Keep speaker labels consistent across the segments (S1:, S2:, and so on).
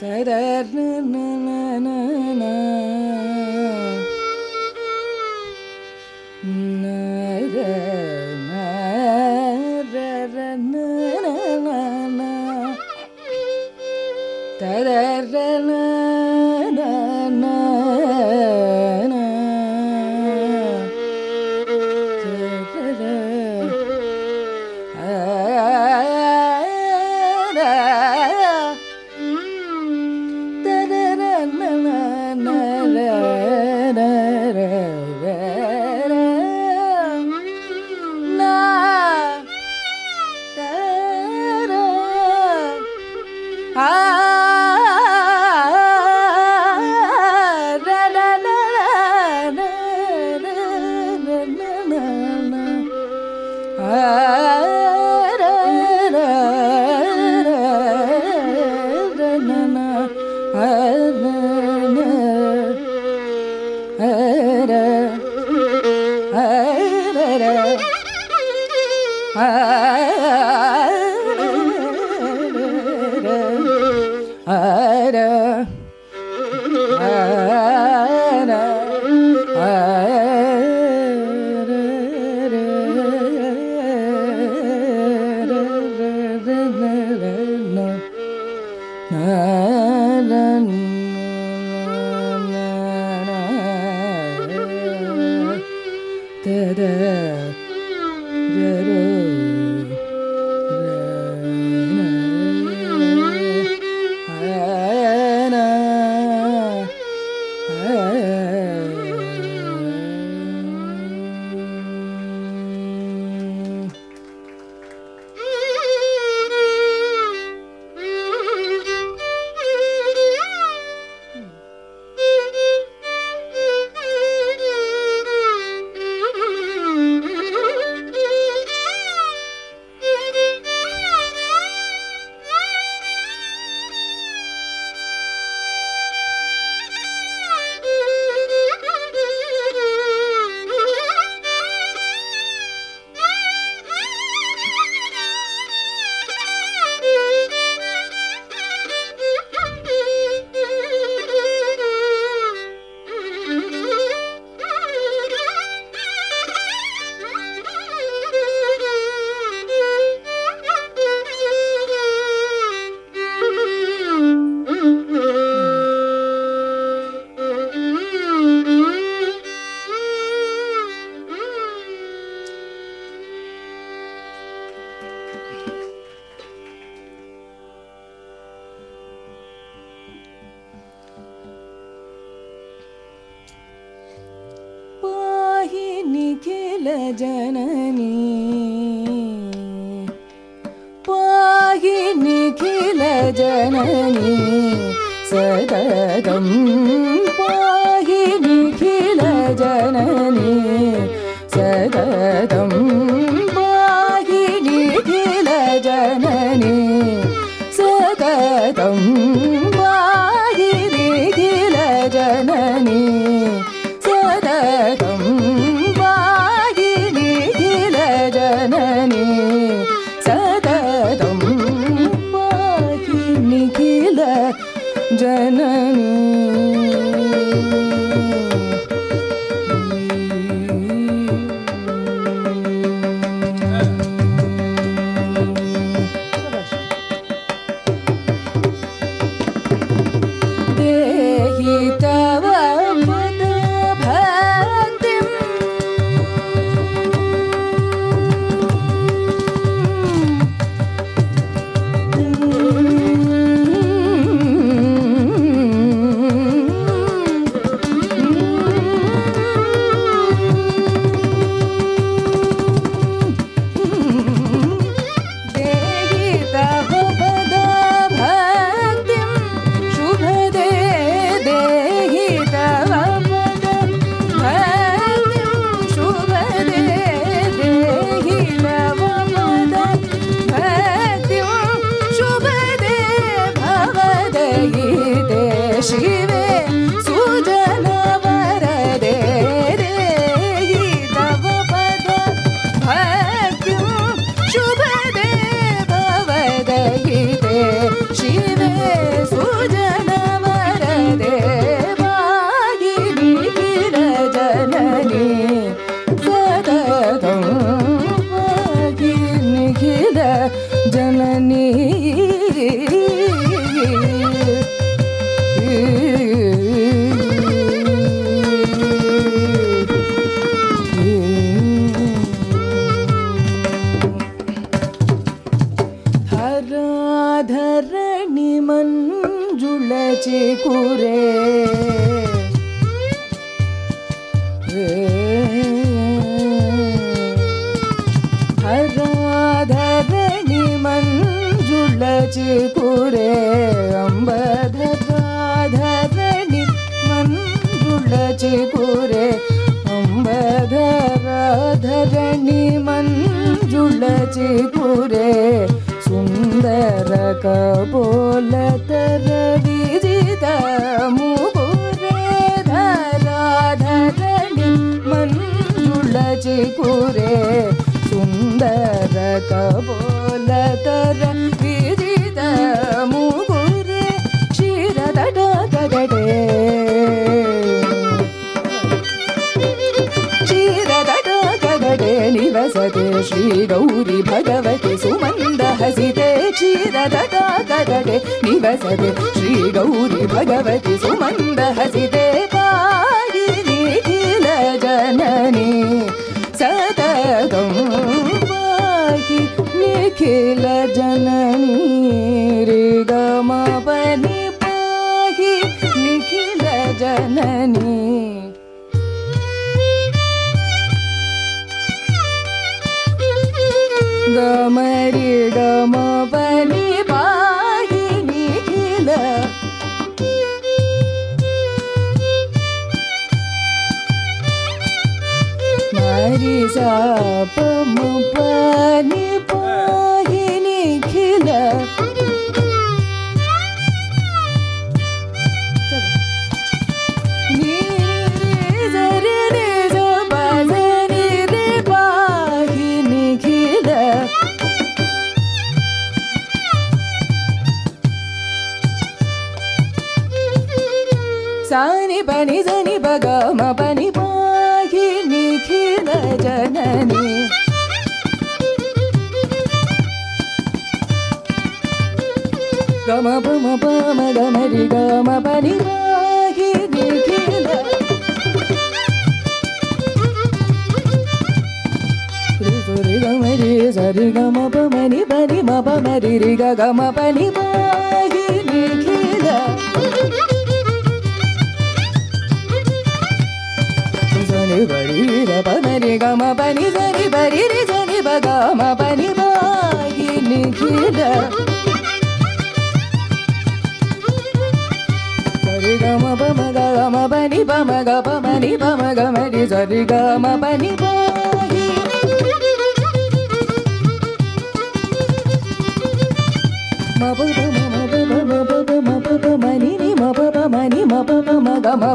S1: da da na na na na. Ah. da da पुरे धरा धरी मन् जूलिपुरे सुन्दरकोली परे धरा धरी मन् जूलपुरे सुन्दरकोल श्री गौरी भगवति सुमन्द हसिते क्षीरद का कद निवसते। श्री गौरी भगवति सुमन्द हसिते कागि निखिल जननी। सदगि निखिल जननी। हृदमपनि प्राहि निखिल जननी। मरि डम पनि पी मा सापनि ಗಮ ಪಮ ಪಮ ಗಮ ರಿ ಗಮ ಪನಿ ಪಾಗಿ ನಿಖಿಲ ರಿ ಸರಿ ಗಮ ರಿ ಸರಿ ಗಮ ಪಮ ನಿ ಪನಿ ಮ ಪಮ ರಿ ರಿ ಗ ಗಮ ಪನಿ ಪಾಗಿ ನಿಖಿಲ ಸನಿ ಬರಿ ರ ಪನಿ ಗಮ ಪನಿ ಸರಿ ಬರಿ ರಿ ಸನಿ ಬ ಗಮ ಪನಿ ಪಾಗಿ ನಿಖಿಲ ಸರಿ ಗಮ ಪಮ ಗಮ ಪನಿ ಪಮ ಗ ಪಮ ನಿ ಪಮ ಗಮ ರಿ ಸರಿ ಗಮ ಪನಿ ಪಾಗಿ ಮ ಪ ಪ ಮ ಮ ಪ ಪ ಮ ಪ ಪ ಮ ಪ ಪ ಮ ನಿ ನಿ ಮ ಪ ಪ ಮ ನಿ ಮ ಪ ಪ ಮ ಗ ಮ సరి గమ పమ గమ బని పమ గ పమ ని పమ గ మరి సరి గమ బని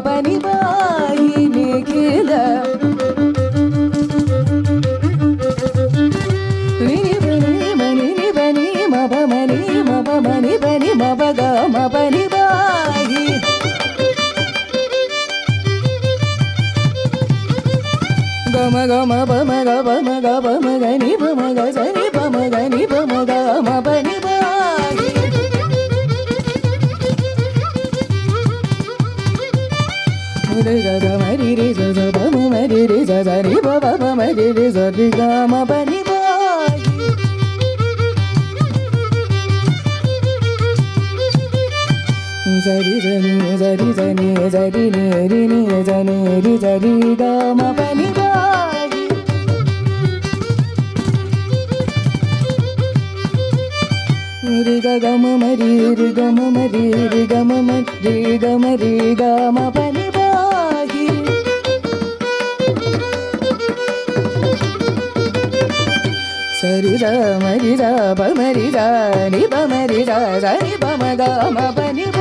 S1: మని బాయి నిఖిల మని బని మబ మని మబ మని బని మబ గ మబని బా ga ma ga ma ba ma ga ba ma ga ba ma ga ni ba ma ga sa ni ba ma ga ni ba ma ga ma ba ni ba Re za za ma ri ri za za ba ma ma ri ri za za ri ba ba ba ma ri ri za ri ga ma ba ni ba za ri za ni za ri za ni za ri ni ri ni za ni ri za ri ga ma ba ni ba ri ga ga ma ma ri ri ga ma ma ri ri ga ma ma ri ga ma ri ga ma pa ni pa hi sa ri da ma ri da pa ma ri da ni pa ma ri da sa ni pa ma ga ma pa ni pa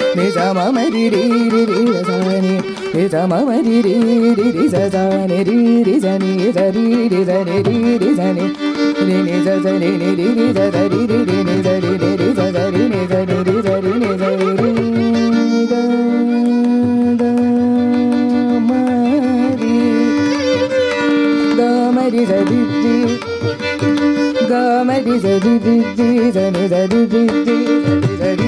S1: ni sa ma ma di di di di sa ni ni sa ma ma di di di di sa sa ni di di sa ni sa di di sa ni di di sa ni ni ni sa sa ni ni di di sa sa di di di ni sa di di di sa sa ni ni sa ni di sa ni ni sa ni ga da ma di ga ma di sa di di ga ma di sa di di di sa ni sa di di di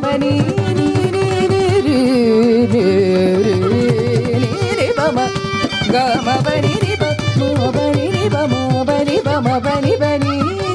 S1: Bunny. मम परि दमो धनि दमोनि बनि